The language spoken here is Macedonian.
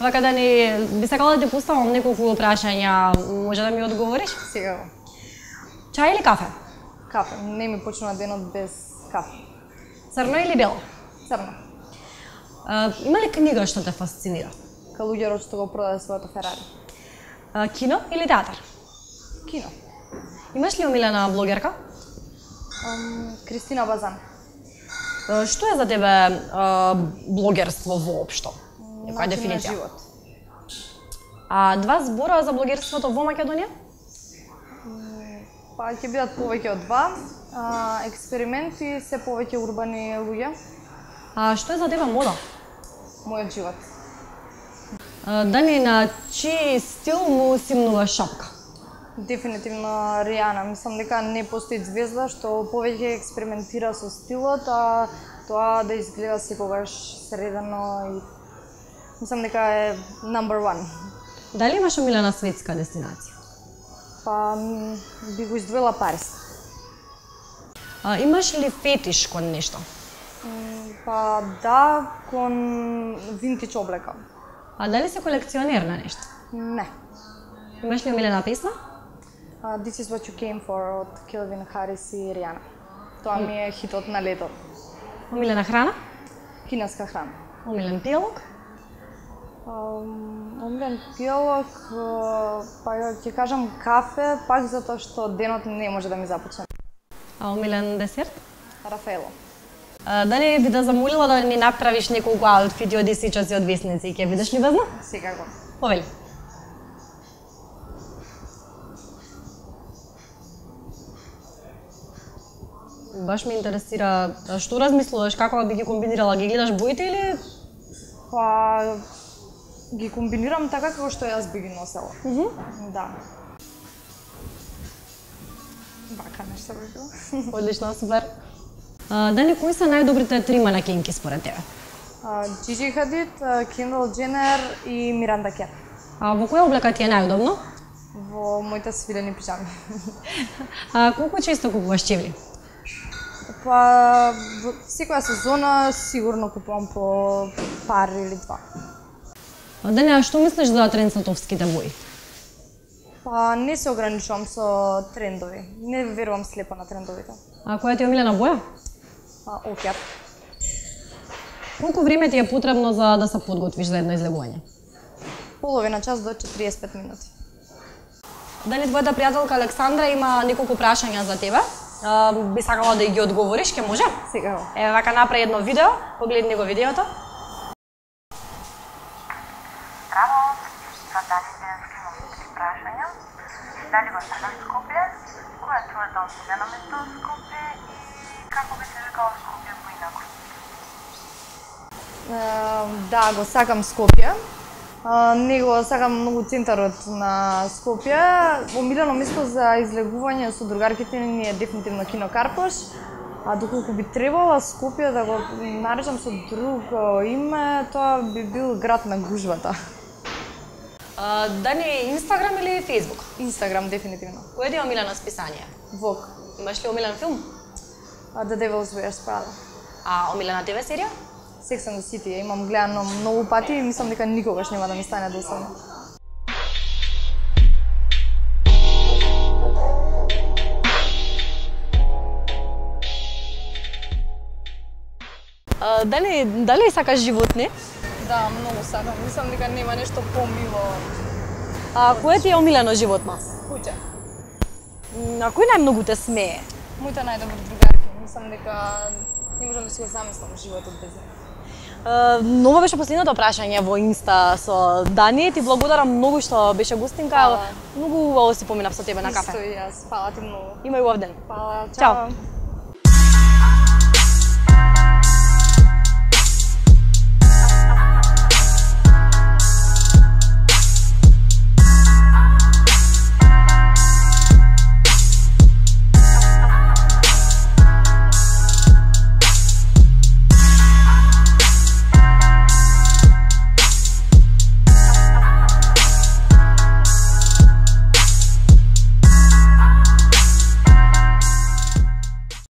Вака да ни би сакала да ти поставам неколку прашања, може да ми одговориш? Сега. Чај или кафе? Кафе. Не ми почнува денот без кафе. Црно или бело? Црно. А, има ли книга што те фасцинира? Калуѓерот што го продаде своето Ферари. А, кино или театар? Кино. Имаш ли омилена блогерка? Um, Кристина Базан. А, Што е за тебе а, блогерство воопшто? На дефиниција? живот. А два збора за блогерството во Македонија? Па ќе бидат повеќе од два. А, експеримент и се повеќе урбани луѓе. А што е за тебе мода? Мојот живот. А, Дали на чиј стил му симнува шапка? Дефинитивно Ријана. Мислам дека не постои звезда што повеќе експериментира со стилот, а тоа да изгледа секогаш средено и мислам дека е number one. Дали имаш омилена светска дестинација? Па би го издвоила Париз. А, имаш ли фетиш кон нешто? Па да, кон винтич облека. А дали си колекционер на нешто? Не. Имаш ли омилена песна? Uh, This is what you came for од Келвин Харис и Ријана. Тоа ми е хитот на лето. Омилена храна? Кинеска храна. Омилен пијалок? Пијалок, uh, па ќе кажам кафе, пак затоа што денот не може да ми започне. А омилен десерт? Рафаело. Дали би да замолила да ни направиш неколку аутфити од исичаци од весници и ќе бидеш любезна? Секако. Повели. Баш ме интересира што размислуваш, како би ги комбинирала, ги гледаш боите или Па ги комбинирам така како што јас би ги носела. Мгм. Да. Вака нешто би било. одлично, супер. А, дали кои се најдобрите три манекенки според тебе? А, Джиджи Хадид, Кендал Дженер и Миранда Кер. А во која облека ти е најудобно? Во моите свилени пижами. А колку често купуваш чевли? Па, во секоја сезона сигурно купувам по пар или два. А Дани, а што мислиш за трендсетовските бои? Па, не се ограничувам со трендови. Не верувам слепо на трендовите. А која ти е омилена боја? А, океар. Колку време ти е потребно за да се подготвиш за едно излегување? Половина час до 45 минути. Дали твојата пријателка Александра има неколку прашања за тебе? А, би сакала да ги одговориш, ке може? Сега. Еве вака направи едно видео, погледни го видеото право за дали Денски имам прашања. Дали го сакаш Скопје? Која е твојата да омилена место Скопје? И како би се жекала Скопје поинако? Да, го сакам Скопје. Не го сакам многу центарот на Скопје. Омилено место за излегување со другарките ни е дефинитивно Кино Карпош. А доколку би требала Скопје да го наречам со друго име, тоа би бил град на гужвата. А, Дани, Инстаграм или Фейсбук? Инстаграм дефинитивно. Кој ти е омилено списание? Вог. Имаш ли омилен филм? А, The Devil's Wears Prada. А омилена ТВ серија? Sex and the City ја имам гледано многу пати и мислам дека никогаш нема да ми стане досадно. А, Дани, дали сакаш животни? Да, многу сакам. Мислам дека нема нешто помило А кој ти е омилено животно? куќа. На кој најмногу те смее? Моите најдобри другарки. Мислам дека не можам да си го замислам животот без нив. Uh, ново беше последното прашање во Инста со Дани. Ти благодарам многу што беше гостинка. Фала. Многу убаво си поминав со тебе на кафе. Исто и јас. Фала ти многу. Имај убав ден. Фала. Чао. Чао.